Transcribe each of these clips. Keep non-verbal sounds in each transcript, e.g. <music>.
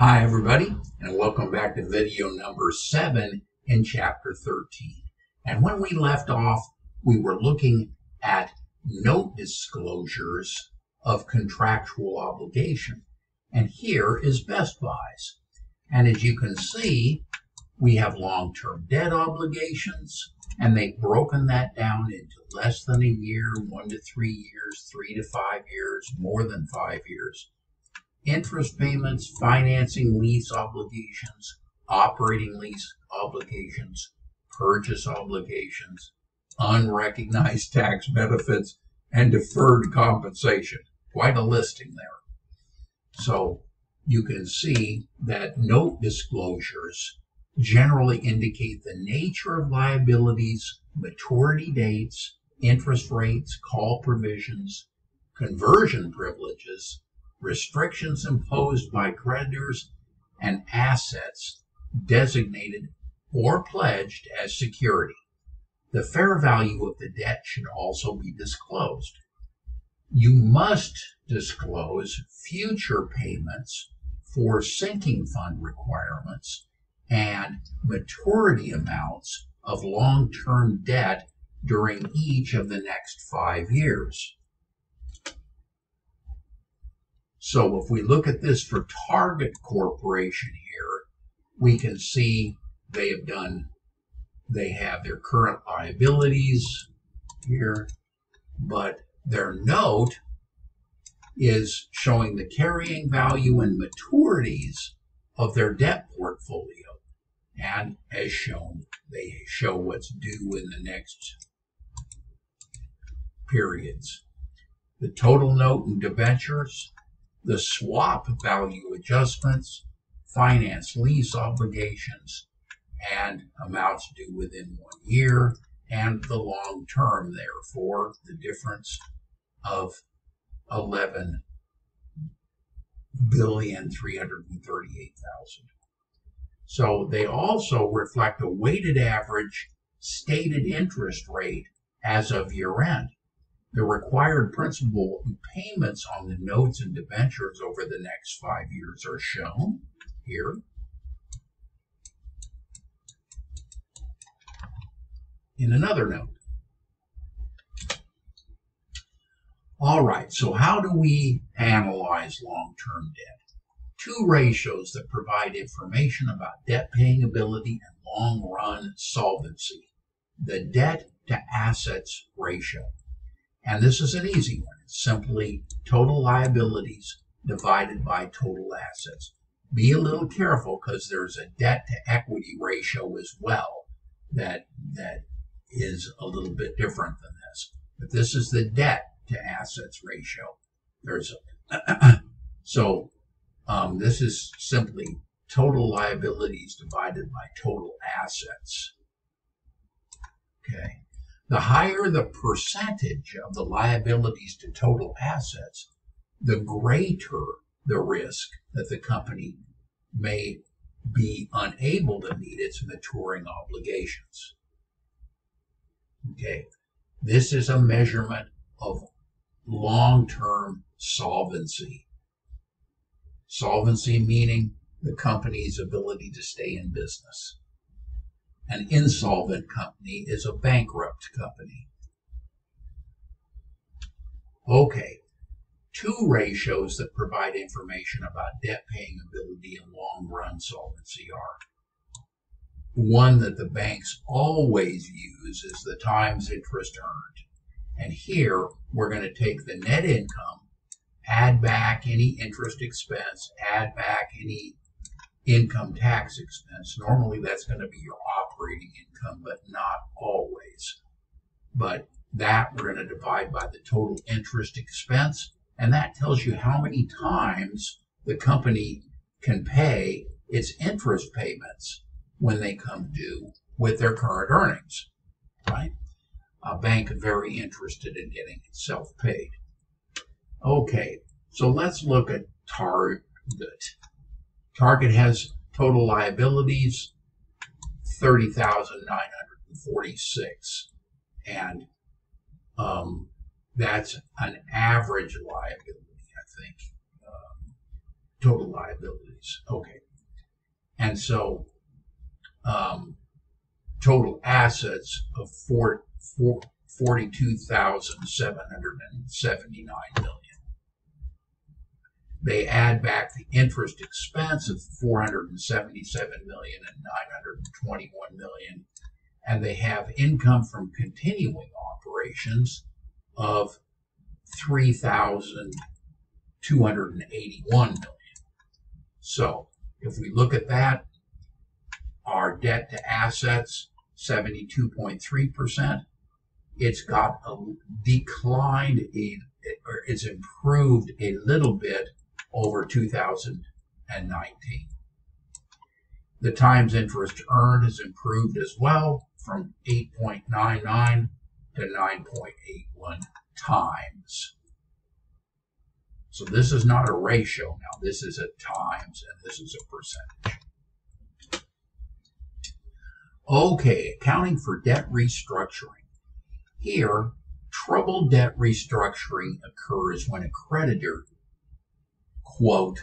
Hi, everybody, and welcome back to video number seven in chapter 13. And when we left off, we were looking at note disclosures of contractual obligation. And here is Best Buy's. And as you can see, we have long term debt obligations, and they've broken that down into less than a year, one to three years, three to five years, more than five years interest payments, financing lease obligations, operating lease obligations, purchase obligations, unrecognized tax benefits, and deferred compensation. Quite a listing there. So you can see that note disclosures generally indicate the nature of liabilities, maturity dates, interest rates, call provisions, conversion privileges, restrictions imposed by creditors and assets designated or pledged as security. The fair value of the debt should also be disclosed. You must disclose future payments for sinking fund requirements and maturity amounts of long term debt during each of the next five years. So if we look at this for Target Corporation here, we can see they have done, they have their current liabilities here, but their note is showing the carrying value and maturities of their debt portfolio. And as shown, they show what's due in the next periods. The total note and debentures the swap value adjustments, finance lease obligations, and amounts due within one year, and the long term, therefore, the difference of 11 billion 338,000. So they also reflect a weighted average stated interest rate as of year end. The required principal payments on the notes and debentures over the next five years are shown here. In another note. All right, so how do we analyze long-term debt? Two ratios that provide information about debt paying ability and long-run solvency. The debt to assets ratio. And this is an easy one. It's simply total liabilities divided by total assets. Be a little careful because there's a debt to equity ratio as well that that is a little bit different than this. But this is the debt to assets ratio. There's a, <clears throat> so um, this is simply total liabilities divided by total assets. Okay. The higher the percentage of the liabilities to total assets, the greater the risk that the company may be unable to meet its maturing obligations. Okay, this is a measurement of long term solvency. Solvency meaning the company's ability to stay in business. An insolvent company is a bankrupt company. Okay, two ratios that provide information about debt paying ability and long run solvency are one that the banks always use is the times interest earned. And here we're going to take the net income, add back any interest expense, add back any income tax expense. Normally that's going to be your operating income, but not always. But that we're going to divide by the total interest expense, and that tells you how many times the company can pay its interest payments when they come due with their current earnings, right? A bank very interested in getting itself paid. Okay, so let's look at Target. Target has total liabilities 30,946. And um, that's an average liability, I think, um, total liabilities. Okay. And so um, total assets of four, four, 42,779 million. They add back the interest expense of 477 million and 921 million, and they have income from continuing operations of 3,281 million. So if we look at that, our debt to assets, 72.3%. It's got a declined, a, or it's improved a little bit over 2019. The times interest earned has improved as well from 8.99 to 9.81 times. So this is not a ratio now, this is a times and this is a percentage. Okay, accounting for debt restructuring. Here, troubled debt restructuring occurs when a creditor, quote,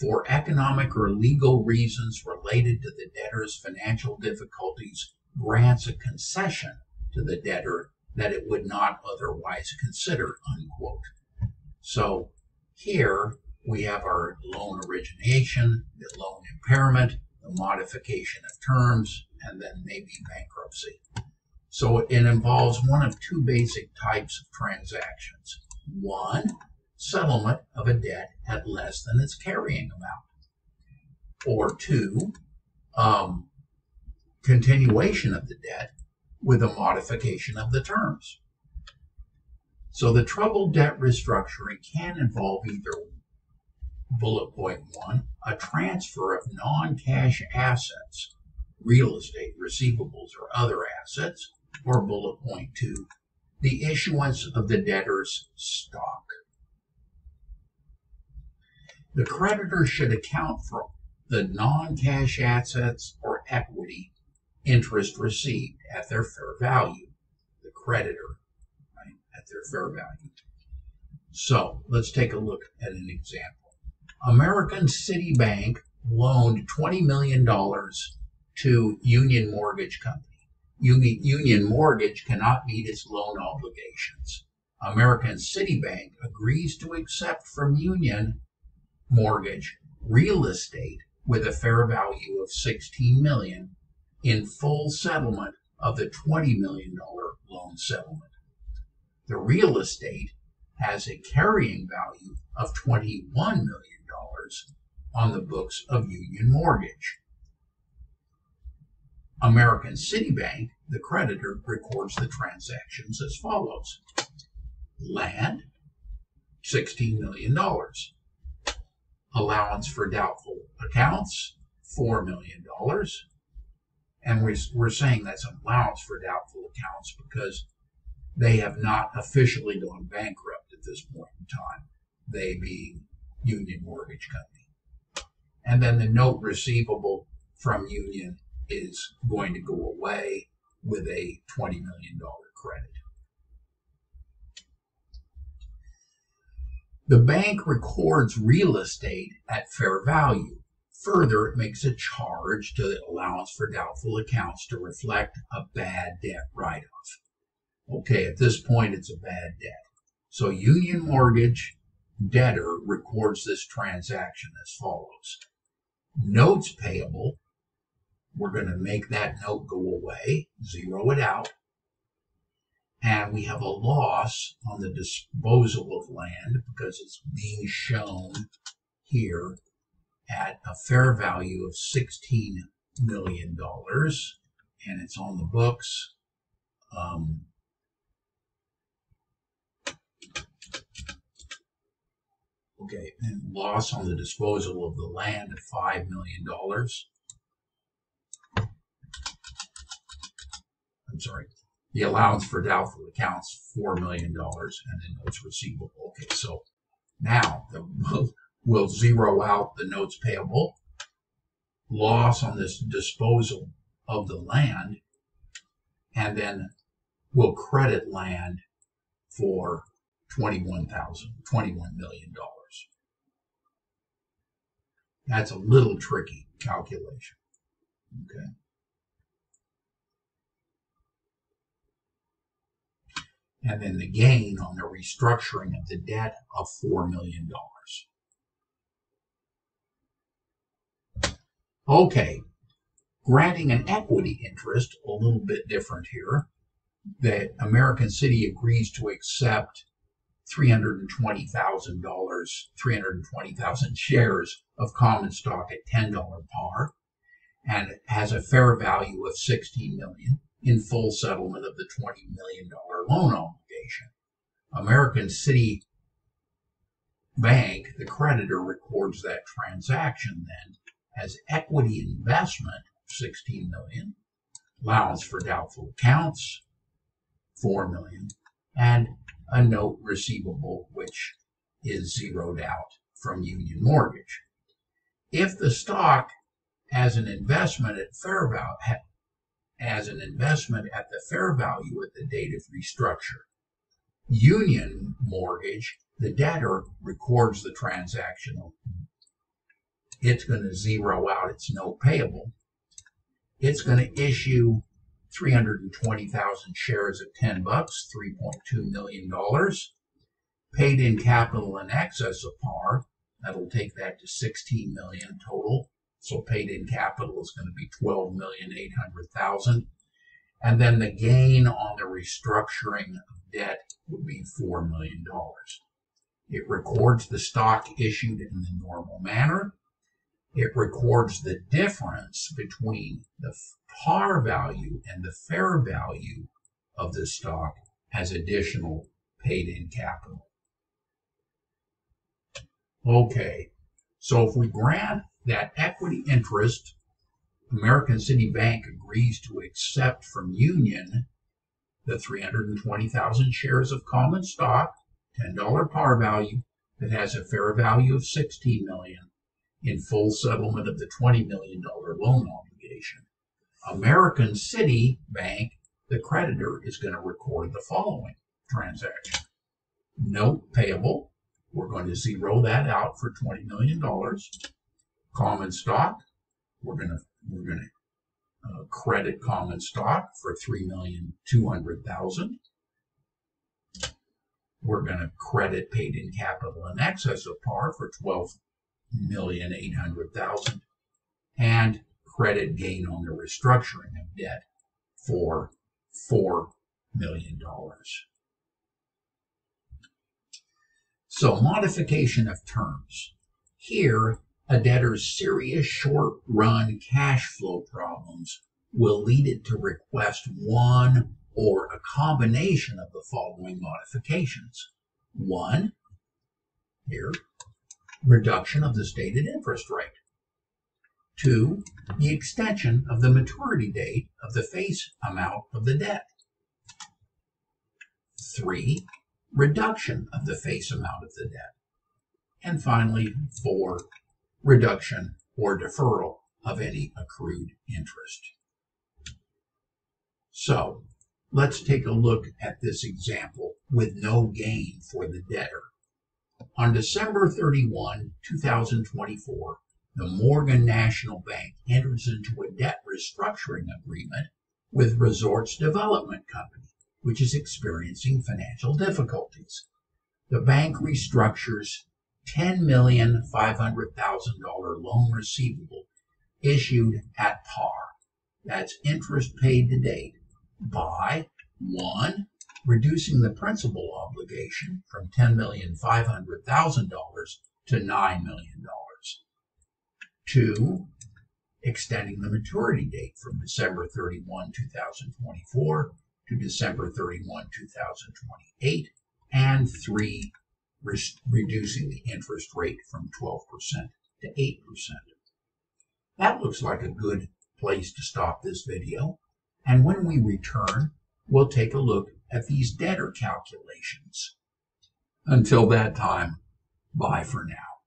for economic or legal reasons related to the debtor's financial difficulties, grants a concession to the debtor that it would not otherwise consider, unquote. So here we have our loan origination, the loan impairment, the modification of terms, and then maybe bankruptcy. So it involves one of two basic types of transactions. One, settlement of a debt at less than its carrying amount. Or two, um, continuation of the debt with a modification of the terms. So the troubled debt restructuring can involve either bullet point one, a transfer of non-cash assets real estate, receivables, or other assets, or bullet point two, the issuance of the debtor's stock. The creditor should account for the non-cash assets or equity interest received at their fair value. The creditor, right, at their fair value. So let's take a look at an example. American City Bank loaned $20 million to Union Mortgage Company. Union Mortgage cannot meet its loan obligations. American City Bank agrees to accept from Union Mortgage real estate with a fair value of 16 million in full settlement of the 20 million dollar loan settlement. The real estate has a carrying value of 21 million dollars on the books of Union Mortgage. American City Bank, the creditor, records the transactions as follows. Land, $16 million. Allowance for doubtful accounts, $4 million. And we're saying that's an allowance for doubtful accounts because they have not officially gone bankrupt at this point in time, they being Union Mortgage Company. And then the note receivable from Union is going to go away with a $20 million credit. The bank records real estate at fair value. Further, it makes a charge to the allowance for doubtful accounts to reflect a bad debt write off. Okay, at this point, it's a bad debt. So, Union Mortgage debtor records this transaction as follows Notes payable we're going to make that note go away, zero it out. And we have a loss on the disposal of land because it's being shown here at a fair value of $16 million. And it's on the books. Um, okay, and loss on the disposal of the land at $5 million. I'm sorry, the allowance for doubtful accounts, $4 million, and then notes receivable. Okay, so now the, we'll, we'll zero out the notes payable, loss on this disposal of the land, and then we'll credit land for $21,000, $21 million. That's a little tricky calculation. Okay. And then the gain on the restructuring of the debt of $4 million. Okay, granting an equity interest, a little bit different here, that American City agrees to accept $320,000, 320,000 shares of common stock at $10 par and has a fair value of 16 million in full settlement of the $20 million loan obligation. American City Bank, the creditor, records that transaction then as equity investment, 16 million, allowance for doubtful accounts, 4 million, and a note receivable, which is zeroed out from Union Mortgage. If the stock as an investment at fair value, as an investment at the fair value at the date of restructure, Union Mortgage, the debtor records the transaction. It's going to zero out its note payable. It's going to issue 320,000 shares at 10 bucks, 3.2 million dollars, paid in capital in excess of par. That'll take that to 16 million total. So paid in capital is going to be 12 million 800,000. And then the gain on the restructuring of debt would be $4 million. It records the stock issued in the normal manner. It records the difference between the par value and the fair value of the stock as additional paid in capital. Okay, so if we grant that equity interest, American City Bank agrees to accept from Union the 320,000 shares of common stock, $10 par value, that has a fair value of 16 million in full settlement of the $20 million loan obligation. American City Bank, the creditor, is going to record the following transaction. Note payable, we're going to zero that out for $20 million. Common stock, we're going to, we're to uh, credit common stock for 3,200,000. We're going to credit paid in capital in excess of par for 12,800,000. And credit gain on the restructuring of debt for $4 million. So, modification of terms. Here, a debtor's serious short run cash flow problems will lead it to request one or a combination of the following modifications. One, here, reduction of the stated interest rate. Two, the extension of the maturity date of the face amount of the debt. Three, reduction of the face amount of the debt. And finally, four, reduction or deferral of any accrued interest. So let's take a look at this example with no gain for the debtor. On December 31, 2024, the Morgan National Bank enters into a debt restructuring agreement with Resorts Development Company, which is experiencing financial difficulties. The bank restructures $10,500,000 loan receivable issued at par. That's interest paid to date by one, reducing the principal obligation from $10,500,000 to $9 million. Two, extending the maturity date from December 31, 2024 to December 31, 2028. And three, re- reducing the interest rate from 12% to 8%. That looks like a good place to stop this video. And when we return, we'll take a look at these debtor calculations. Until that time, bye for now.